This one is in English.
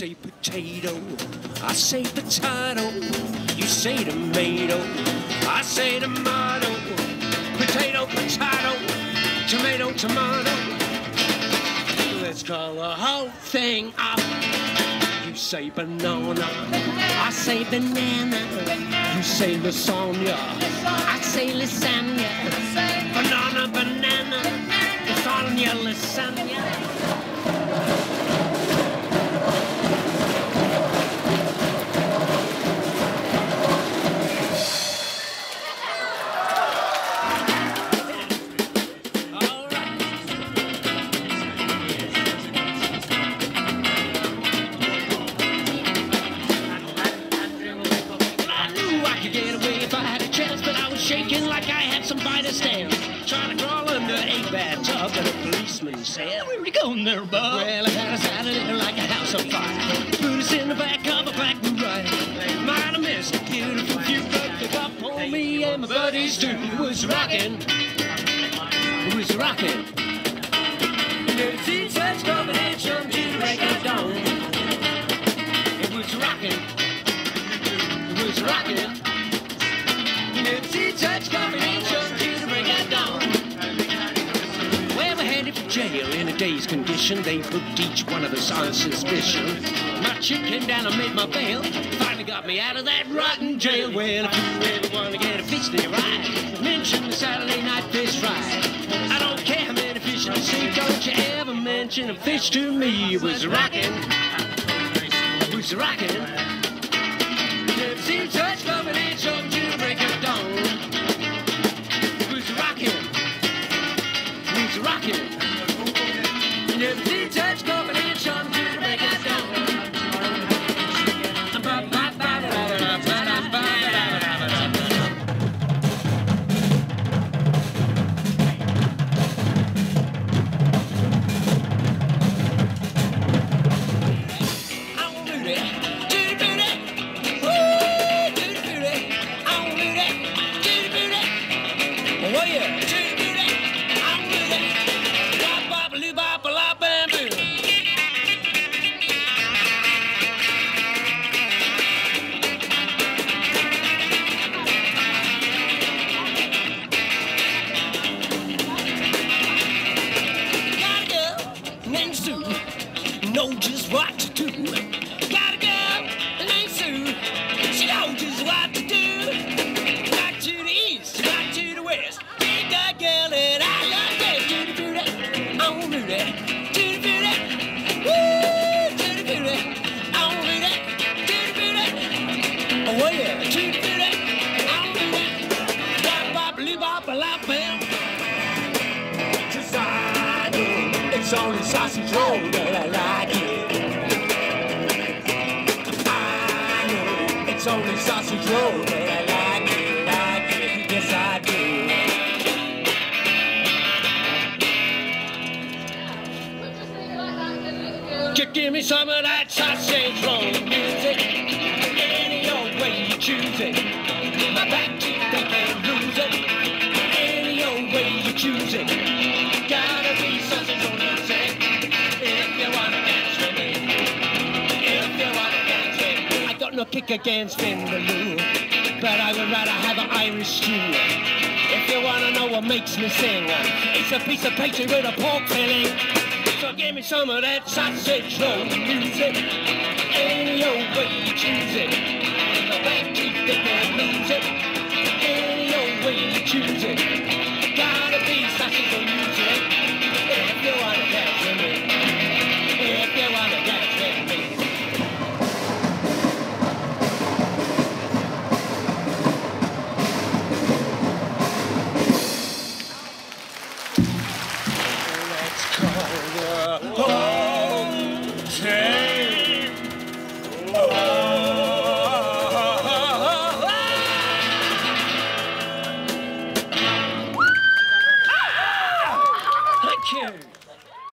say potato, I say potato. You say tomato, I say tomato. Potato, potato, tomato, tomato. Let's call the whole thing off. You say banana, I say banana. You say lasagna, I say could get away if I had a chance, but I was shaking like I had some bite stairs. Trying to crawl under a bathtub, and a policeman said, Where you going there, bub? Well, I had us out of there like a house on fire. Us in the back of a black Maria. Might have missed a beautiful view, but the cop on me and my buddies too was rocking. Was rocking. Touch combination to bring it down. Well, we're headed for jail in a day's condition. They hooked each one of us on suspicion. My chick came down and made my bail. Finally got me out of that rotten jail. Well, if you ever want to get a fish your ride, mention the Saturday night fish fry. I don't care how many fish I see, don't you ever mention a fish to me. It was rocking. It was rocking. Who's rocking? Gypsy know just what to do. Got a girl named Sue, she knows just what to do. Back to the east, back to the west. Ain't that girl that I love best. Tutti frutti, I'm Rudy. Tutti frutti, woo, tutti frutti, I'm Rudy. Tutti frutti, oh yeah, tutti frutti, I'm Rudy. Bop, bop, loo, bop, a lop, bam. Cause I know it's only sausage roll only sausage roll that I like it, like it. Yes, I do. Just give me some of that sausage roll music. Any old way you choose it. My back teeth, they can't lose it. No kick against Vindaloo. But I would rather have an Irish stew. If you wanna know what makes me sing, it's a piece of pastry with a pork filling. So give me some of that sausage roll music. Any old way you choose it. The back teeth, they can't lose it. Any old way you choose it. Gotta be sausage roll music.